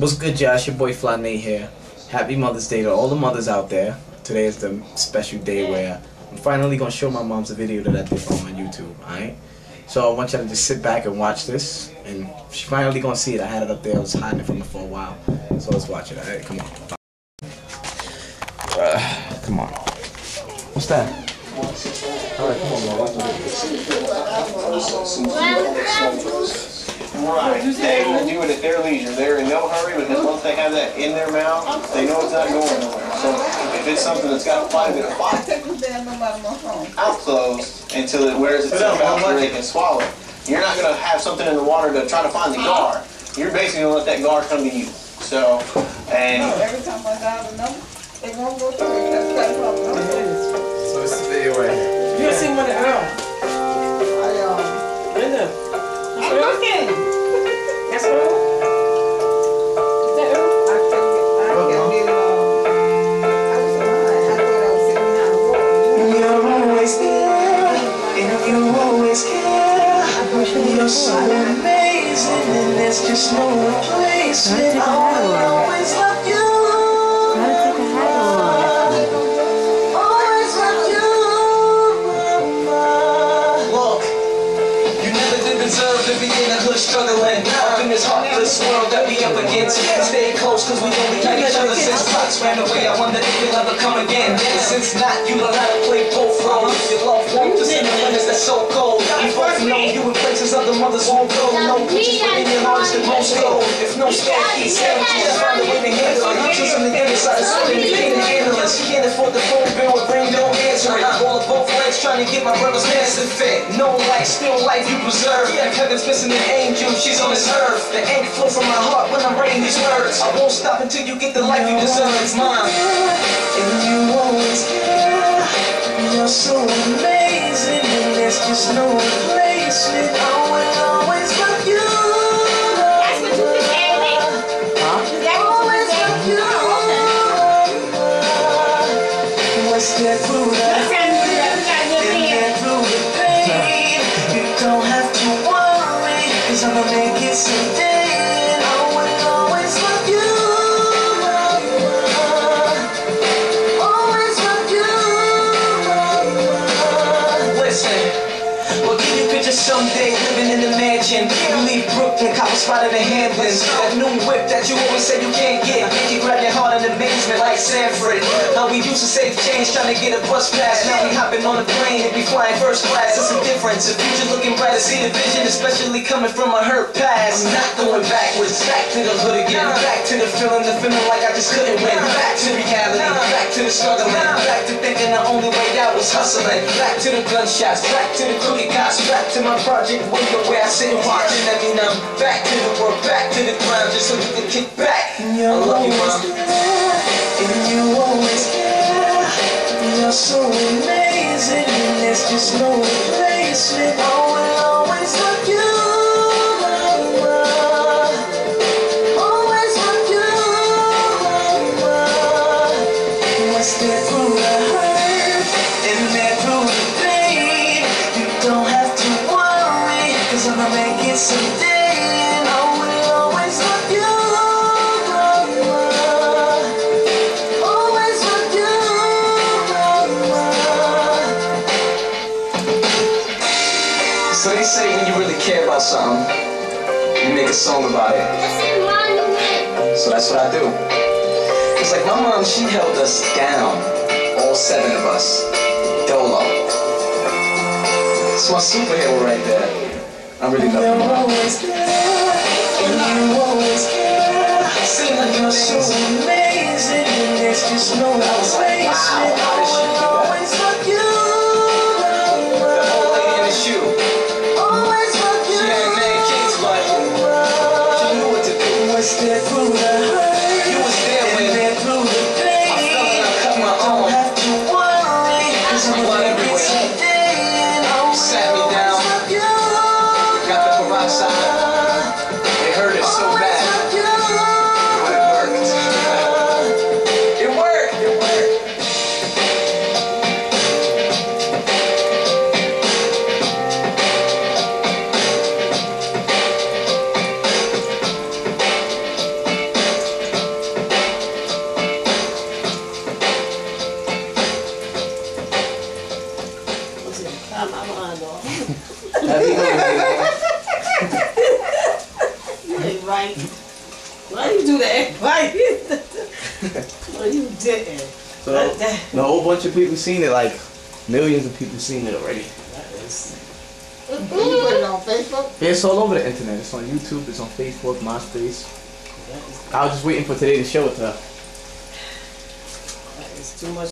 What's good, Josh? Your boy Fly Nate here. Happy Mother's Day to all the mothers out there. Today is the special day where I'm finally gonna show my mom's a video that I did for my YouTube. Alright? So I want y'all to just sit back and watch this, and she finally gonna see it. I had it up there. I was hiding it from her for a while. So let's watch it. Alright, come on. Uh, come on. What's that? The. Right. They will do it at their leisure. They're in no hurry because once they have that in their mouth, they know it's not going nowhere. So if it's something that's got five minute mouth closed until it wears itself out where they can swallow, you're not going to have something in the water to try to find the gar. You're basically going to let that gar come to you. So, and. every time I the number, it won't go through. There's just no replacement. I will always love you. Always love you. Look, you never did deserve to be in the hood struggling. Up in this heartless world that we up against. Stay close, cause we only got each other since Fox ran away. I wonder if you'll ever come again. Since not, you don't have to play both that's so cold. We both know you in places other mothers won't go. No pictures within your heart is the most go. If no star keys, sandwiches, find a way to handle it. You choosing the inside, so you can't handle it. She can't afford the phone bill or bring no answer it. All of both legs trying to get my brother's to fit. No life, still life you preserve. If heaven's missing an angel, she's on this earth. The ink flows from my heart when I'm writing these words. I won't stop until you get the life you deserve. It's mine. And you always care. You're so amazing, and there's just no replacement. I will always love you. That's what you did, Amy. Is that what you Always did? you. Through the That's how you do that. Someday living in the mansion? You leave Brooklyn, cop a spot in the Hamptons. That new whip that you always said you can't get. You grab your heart in amazement like Sanford. How we used to save change trying to get a bus pass. Now we hopping on a plane and be flying first class. It's a difference. The future looking bright. I see the vision, especially coming from a hurt past. I'm not going backwards. Back to the hood again. Back to the feeling, the feeling like I just couldn't win. Back to reality. Back to the struggling. Back to thinking the only way out was hustling. Back to the gunshots. Back to the cookie cops. Back to my project window where I sit and watch. And I mean, I'm back to the work. Back to the grind just so you can kick back. I love you, mom. And you always care. You're so amazing. And there's just no replacement. I will always love you. Always love you. What's there through the hurt something, you make a song about it. So that's what I do. It's like my mom, she held us down, all seven of us. Dolo. It's my superhero right there. I really love you. always there, and you always care. Seem like you're so amazing, and there's just no replacement. I will always love you. To do. Was there right. Why you do that? Why you? no, you didn't. So, That- that- a whole bunch of people seen it, like millions of people seen it already. that is- You put it on Facebook? It's all over the internet. It's on YouTube. It's on Facebook, MySpace. I was just waiting for today to show it to her. that is too much